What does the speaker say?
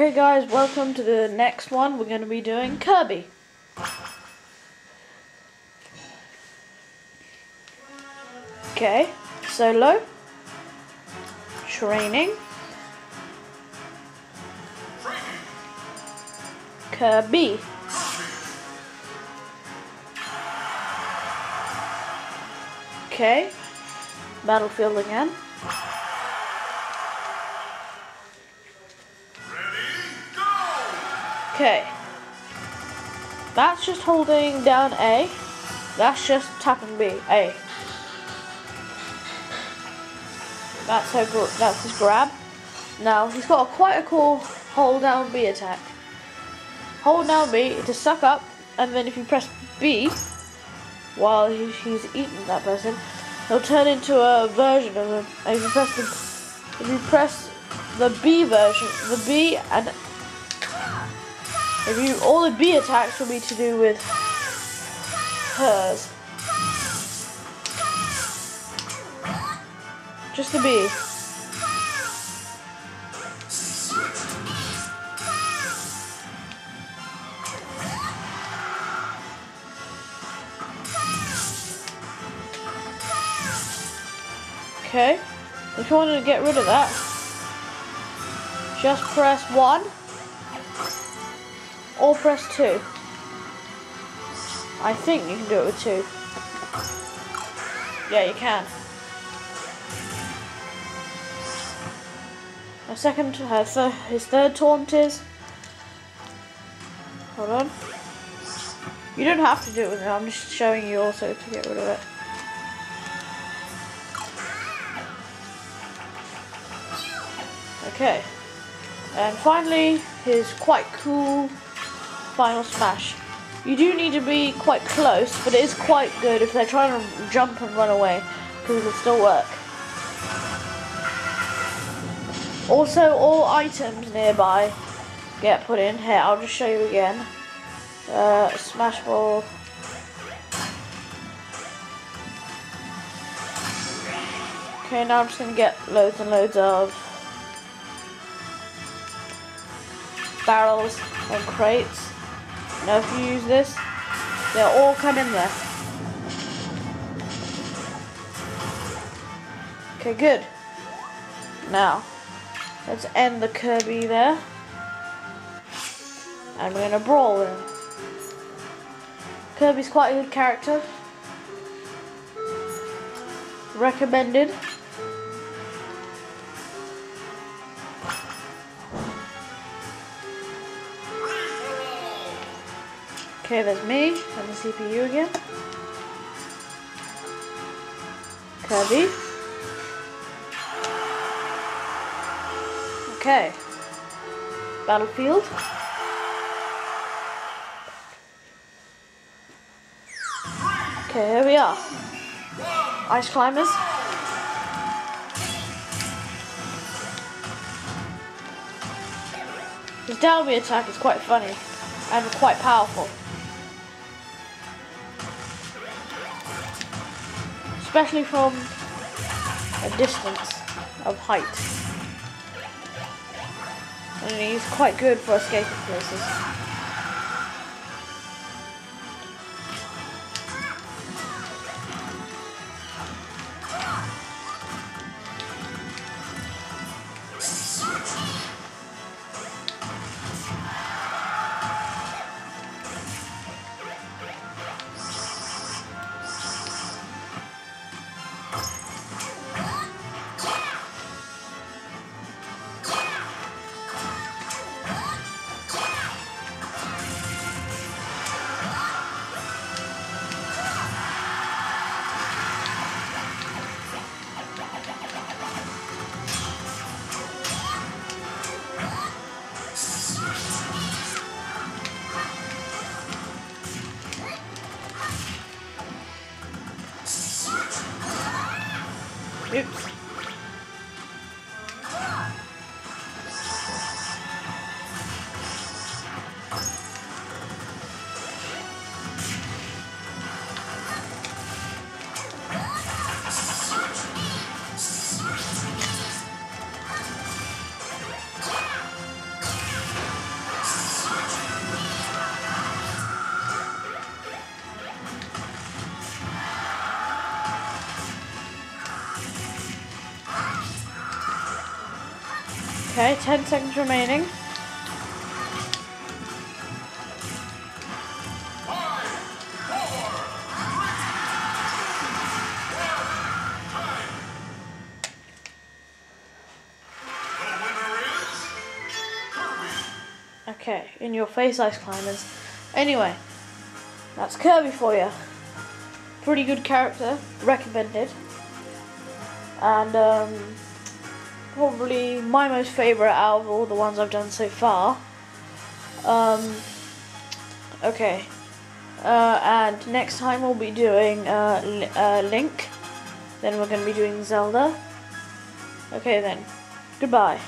Okay guys, welcome to the next one. We're going to be doing Kirby. Okay, solo, training, Kirby. Okay, battlefield again. Okay. That's just holding down A. That's just tapping B. A. That's her. That's his grab. Now he's got a quite a cool hold down B attack. Hold down B to suck up, and then if you press B while he, he's eating that person, he'll turn into a version of him. And if you press the if you press the B version, the B and if you all the B attacks will be to do with hers. Just the B. Okay, if you wanted to get rid of that, just press 1 or press 2. I think you can do it with 2. Yeah, you can. A second, th his third taunt is. Hold on. You don't have to do it with it, I'm just showing you also to get rid of it. Okay. And finally, his quite cool final smash. You do need to be quite close, but it is quite good if they're trying to jump and run away, because it'll still work. Also, all items nearby get put in. Here, I'll just show you again. Uh, smash ball. Okay, now I'm just going to get loads and loads of barrels and crates. Now if you use this, they'll all come in there. Okay, good. Now, let's end the Kirby there. And we're gonna brawl in. Kirby's quite a good character. Recommended. Okay, there's me and the CPU again. Kirby. Okay. Battlefield. Okay, here we are. Ice climbers. His down attack is quite funny and quite powerful. Especially from a distance of height. And he's quite good for escaping places. Oops. Okay, 10 seconds remaining. Okay, in your face, Ice Climbers. Anyway, that's Kirby for you. Pretty good character, recommended. And um, probably my most favourite out of all the ones I've done so far. Um, okay. Uh, and next time we'll be doing uh, uh, Link. Then we're going to be doing Zelda. Okay then. Goodbye.